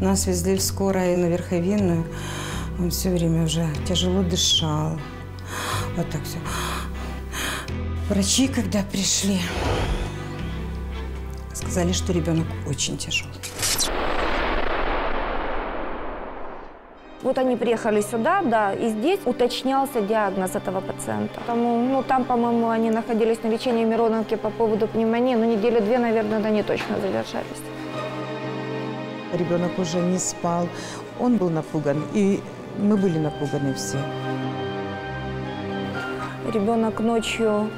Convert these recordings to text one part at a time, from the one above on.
Нас везли в скорой на Верховинную. Он все время уже тяжело дышал. Вот так все. Врачи, когда пришли, сказали, что ребенок очень тяжелый. Вот они приехали сюда, да, и здесь уточнялся диагноз этого пациента. Потому, ну, там, по-моему, они находились на лечении в Мироновке по поводу пневмонии, ну, недели две, наверное, они точно задержались. Ребенок уже не спал, он был напуган, и мы были напуганы все. Ребенок ночью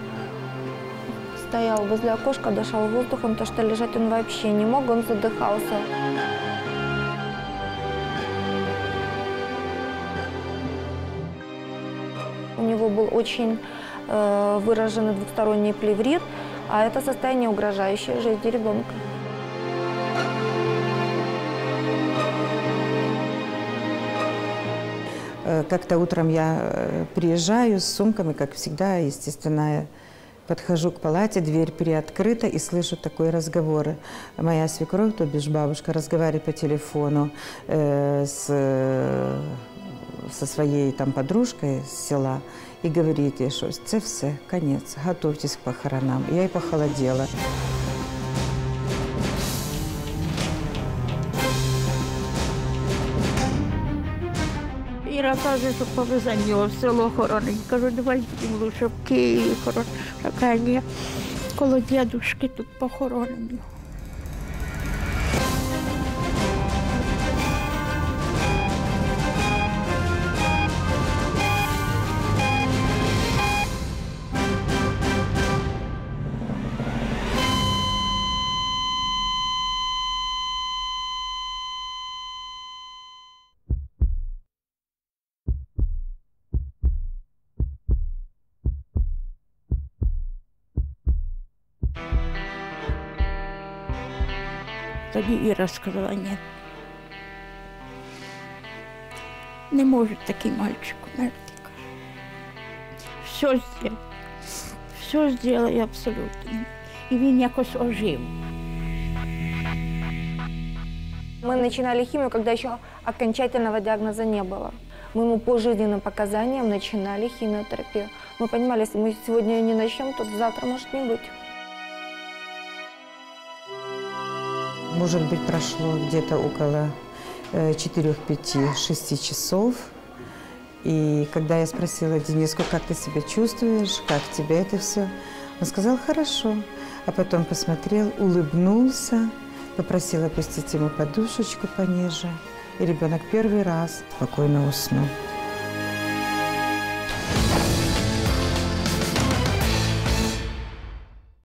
стоял возле окошка, дышал воздухом, то что лежать он вообще не мог, он задыхался. У него был очень э, выраженный двухсторонний плеврит, а это состояние, угрожающее жизни ребенка. Как-то утром я э, приезжаю с сумками, как всегда, естественно, подхожу к палате, дверь приоткрыта и слышу такой разговор. Моя свекровь, то бишь бабушка, разговаривает по телефону э, с, э, со своей там подружкой з села і говорить їй щось, це все, конець, готуйтесь к похоронам. Я й похолодела. Іра каже, що повезе його в село хоронить. Кажу, давай їдемо лише в Києві хоронить. Така ні, коло дідушки тут похоронені. Тоді Іра сказала, ні. Не може такий мальчик умерти, каже. Все зробив. Все зробив абсолютно. І він якось ожив. Мы начинали химию, когда еще окончательного диагноза не было. Мы ему по жизненным показаниям начинали химиотерапию. Мы понимали, если мы сегодня ее не начнем, то завтра может не быть. Может быть, прошло где-то около 4, 5, 6 часов. И когда я спросила Дениску, как ты себя чувствуешь, как тебе это все, он сказал, хорошо. А потом посмотрел, улыбнулся, попросил опустить ему подушечку пониже. И ребенок первый раз спокойно уснул.